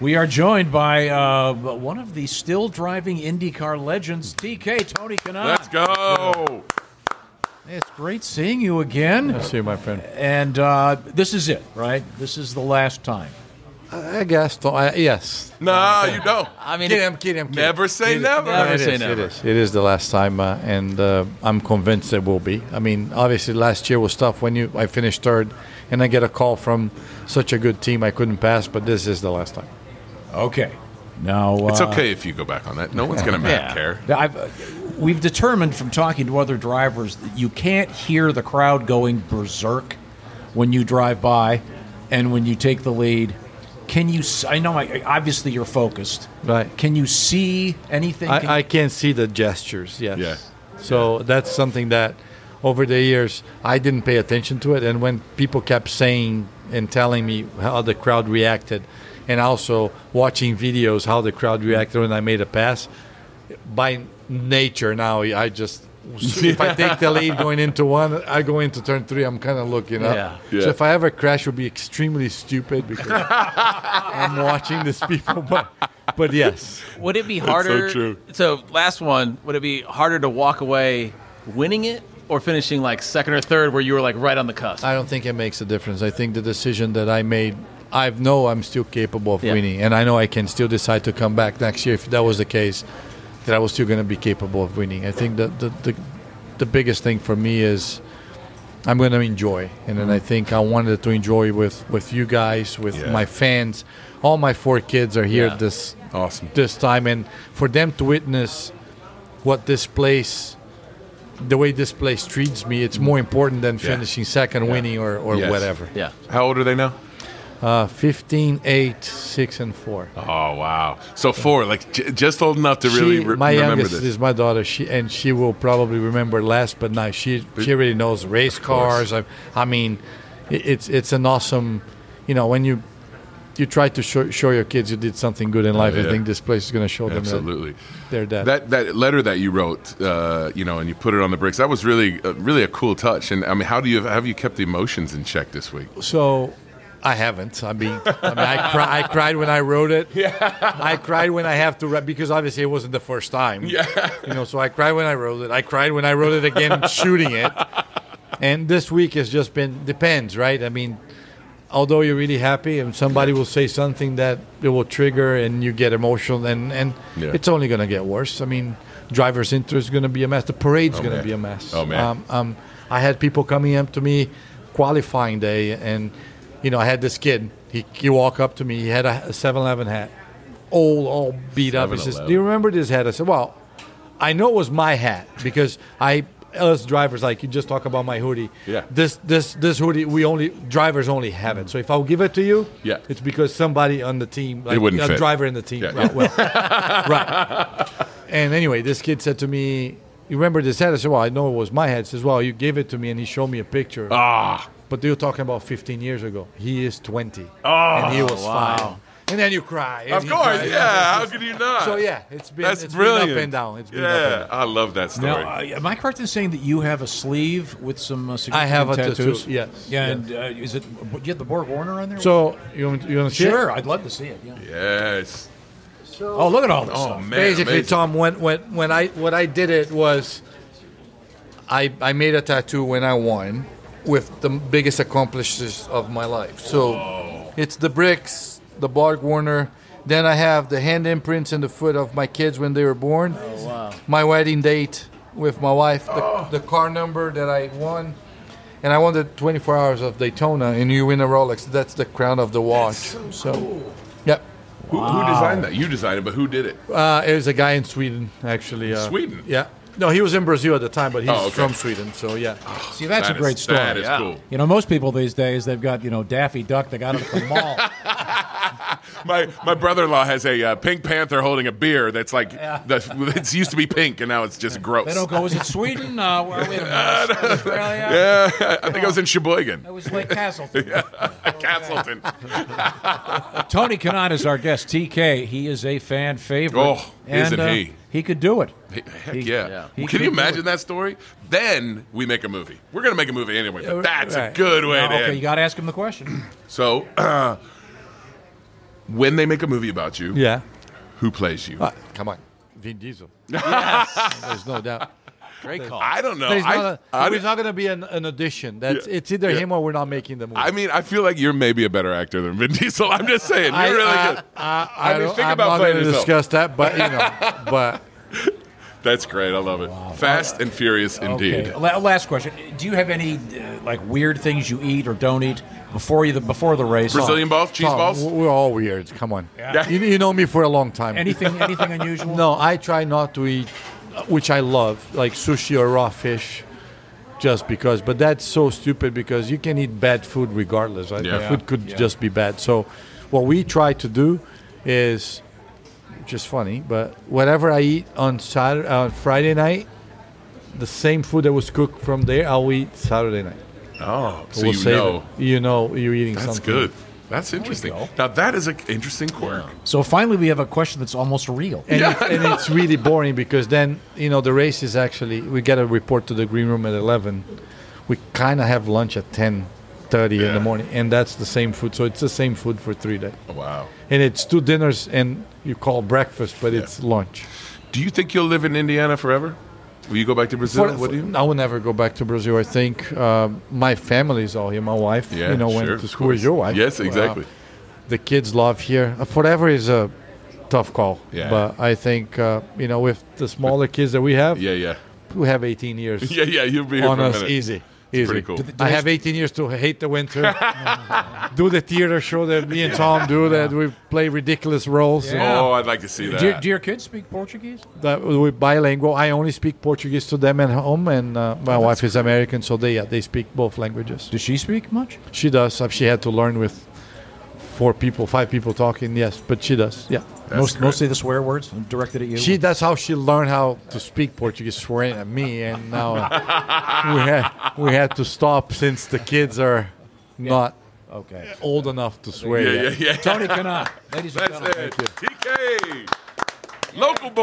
We are joined by uh, one of the still driving IndyCar legends, TK Tony Kanaan. Let's go. It's great seeing you again. I see you, my friend. And uh, this is it, right? This is the last time. I guess. So, I, yes. Nah, you don't. I mean, Kidding, I'm kidding. I'm kidding. Never say It- never. Never it say is, never. It is. It is the last time, uh, and uh, I'm convinced it will be. I mean, obviously, last year was tough when you I finished third, and I get a call from such a good team I couldn't pass. But this is the last time. Okay. Now It's uh, okay if you go back on that. No one's gonna Yeah. care. I've, uh, we've determined from talking to other drivers that you can't hear the crowd going berserk when you drive by and when you take the lead. Can you? I know. I, obviously, you're focused. Right. Can you see anything? Can I, I you- can see the gestures. Yes. Yeah. So that's something that over the years I didn't pay attention to it, and when people kept saying and telling me how the crowd reacted, and also watching videos how the crowd reacted when I made a pass, by nature now I just. if I take the lead going into one, I go into turn three. I'm kind of looking up. Yeah. Yeah. So if I ever crash, it would be extremely stupid because I'm watching these people. But, but yes, would it be so harder? true. So, last one, would it be harder to walk away winning it or finishing like second or third where you were like right on the cusp? I don't think it makes a difference. I think the decision that I made, I know I'm still capable of Yeah. winning, and I know I can still decide to come back next year if that was the case. That I was still going to be capable of winning. I think that the, the the biggest thing for me is I'm going to enjoy, and then I mm-hmm. think I wanted to enjoy with with you guys, with Yeah. my fans. All my four kids are here Yeah. this Awesome. this time, and for them to witness what this place, the way this place treats me, it's more important than Yeah. finishing second, winning, or, or Yes. whatever. yeah. How old are they now? Uh, 15, 8, 6, and 4. Oh wow. So four, like j- just old enough to really She- re- my remember youngest this. is my daughter, she and she will probably remember last, but now she she already knows race cars. I, I mean, it, it's it's an awesome, you know, when you you try to show, show your kids you did something good in life. Oh, yeah. I think this place is going to show them Absolutely. that that. That that letter that you wrote, uh, you know, and you put it on the bricks. That was really uh, really a cool touch. And I mean, how do you have you kept the emotions in check this week? So I haven't. I mean, I, mean, I, cry, I cried when I wrote it. Yeah. I cried when I have to write because obviously it wasn't the first time. Yeah. You know, so I cried when I wrote it. I cried when I wrote it again shooting it. And this week has just been depends, right? I mean, although you're really happy and somebody will say something that it will trigger and you get emotional and and Yeah. it's only going to get worse. I mean, driver's interest is going to be a mess. The parade's Oh, going to be a mess. Oh, man. Um, um, I had people coming up to me qualifying day, and you know, I had this kid. He he walked up to me. He had a, a 7-Eleven hat, old, all beat up. He says, 7-Eleven. "Do you remember this hat?" I said, "Well, I know it was my hat because I." Us drivers, like you just talk about my hoodie. Yeah. This this this hoodie, we only drivers only have it. So if I'll give it to you, Yeah. it's because somebody on the team, like wouldn't a fit. driver in the team, Yeah. right? Well, right. And anyway, this kid said to me, "You remember this hat?" I said, "Well, I know it was my hat." He says, "Well, you gave it to me," and he showed me a picture. Ah, But they were talking about 15 years ago. He is 20, Oh, and he was wow. fine. And then you cry. of he course, cried. yeah. How could you not? So yeah, it's been That's it's brilliant. been up and down. It's been up and yeah, down. I love that story. Now, uh, am I correct in saying that you have a sleeve with some uh, I have a tattoos? tattoo. Yes. Yeah, yes. and uh, is it? Do you have the Borg Warner on there? So you want, you want to see it? sure, I'd love to see it. Yeah. yes. Oh, look at all this Oh stuff. man. Basically, amazing. Tom, when, when when I what I did it was, I I made a tattoo when I won, with the biggest accomplishments of my life. So, it's the bricks, the Borg Warner. Then I have the hand imprints in the foot of my kids when they were born. Oh, wow. My wedding date with my wife, the, the car number that I won, and I won the 24 hours of Daytona. And you win a Rolex. That's the crown of the watch. so, yep. Who, who designed that? You designed it, but who did it? Uh, it was a guy in Sweden, actually. Uh, Sweden? Yeah. No, he was in Brazil at the time, but he's Oh, okay. from Sweden. So yeah. See, that's That a great is- story. That is Yeah. cool. You know, most people these days they've got you know Daffy Duck. They got it at the mall. My my brother-in-law has a uh, pink panther holding a beer that's like Yeah. that's, it's used to be pink and now it's just gross. they don't go. Was it Sweden? Uh, well, wait a minute. Australia. Yeah, I think I was in Sheboygan, It was Lake Castleton. Castleton. Tony Kanaan is our guest. TK. He is a fan favorite. Oh, isn't uh, he? He could do it. Heck He- yeah! yeah. He Can you imagine that story? Then we make a movie. We're gonna make a movie anyway, but that's a good way Now, to okay, end. you got to ask him the question. So, uh, when they make a movie about you, Yeah. who plays you? Uh, come on, Vin Diesel. There's no doubt. Great call. I don't know. There's I, not, a, I, there's not going to be an, an audition. That's Yeah. it's either Yeah. him or we're not making the movie. I mean, I feel like you're maybe a better actor than Vin Diesel. I'm just saying, you're I- really uh, good. I, I mean, don't- think I'm about not playing gonna discuss that, but you know, but That's great. I love it. Fast and Furious, indeed. Okay. La- last question: Do you have any uh, like weird things you eat or don't eat before you the before the race? Brazilian balls, cheese Tom, balls. we're all weird. Come on, Yeah. you, you know me for a long time. Anything anything unusual? No, I try not to eat, Uh, which I love, like sushi or raw fish, just because. But that's so stupid because you can eat bad food regardless. Right? Yeah. The food could Yeah. just be bad. So, what we try to do is just funny, but whatever I eat on Saturday, on uh, Friday night, the same food that was cooked from there, I'll eat Saturday night. Oh, so we'll you know. it. You know, you're eating That's something. good. That's interesting. Now that is an interesting quirk. So finally, we have a question that's almost real. and, it, and it's really boring because then you know the race is actually we get a report to the green room at 11 we kind of have lunch at 10 30 in the morning and that's the same food so it's the same food for three days oh, Wow. and it's two dinners and you call breakfast but Yeah. it's lunch Do you think you'll live in Indiana forever? Will you go back to Brazil? For- what do you? I will never go back to Brazil. I think uh, my family's all here. My wife, Yeah, you know, sure, went to school with your wife. Yes, Uh, exactly. the kids love here. Uh, forever is a tough call. Yeah. But I think uh, you know, with the smaller kids that we have, Yeah, yeah, we have 18 years. yeah, yeah. You'll be here on us minute. easy. Easy. pretty cool. Do do I they- have 18 years to hate the winter. do the theater show that me and Tom do. That we play ridiculous roles. Yeah. Oh, I'd like to see that. Do, your- do your kids speak Portuguese? That we bilingual. I only speak Portuguese to them at home, and uh, my Oh, wife is American, so they yeah, they speak both languages. Does she speak much? She does. Uh, She had to learn with four people, five people talking. Yes, but she does. Yeah. Most, mostly the swear words directed at you. She that's how she learned how to speak Portuguese, swearing at me, and now we had we had to stop since the kids are not okay. old enough to swear Yeah, yet. yeah, yeah. Tony Kanaan, ladies and That's gentlemen. it. TK, local boy.